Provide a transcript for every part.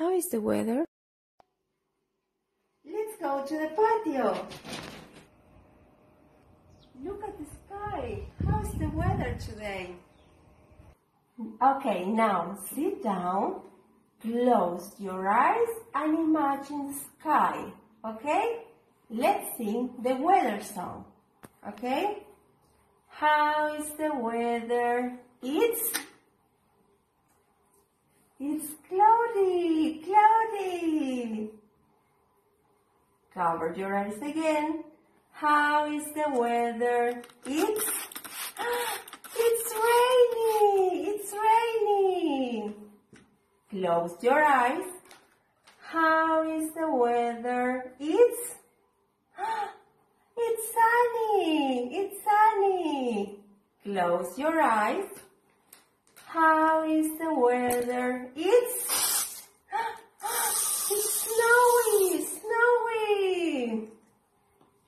How is the weather? Let's go to the patio. Look at the sky. How's the weather today? Okay, now sit down, close your eyes and imagine the sky. Okay? Let's sing the weather song. Okay? How is the weather? It's it's cloudy, cloudy. Cover your eyes again. How is the weather? It's it's rainy. It's rainy. Close your eyes. How is the weather? It's it's sunny. It's sunny. Close your eyes. How is the weather? It's it's snowy, snowy.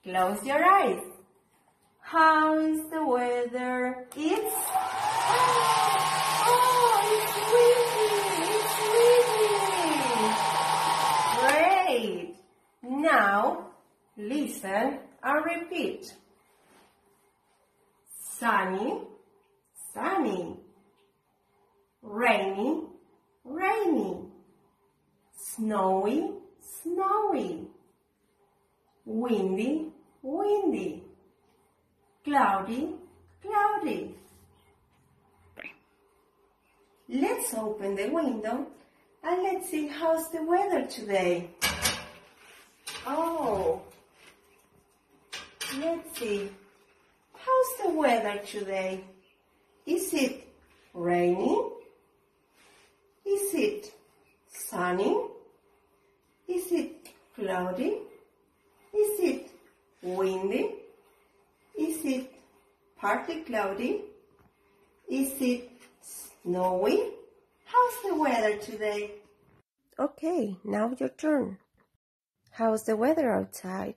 Close your eyes. How is the weather? It's oh, it's windy, it's windy. Great. Now listen and repeat. Sunny, sunny rainy, rainy, snowy, snowy, windy, windy, cloudy, cloudy. Let's open the window and let's see how's the weather today. Oh, let's see. How's the weather today? Is it rainy? Is it Is it cloudy? Is it windy? Is it partly cloudy? Is it snowy? How's the weather today? Okay, now your turn. How's the weather outside?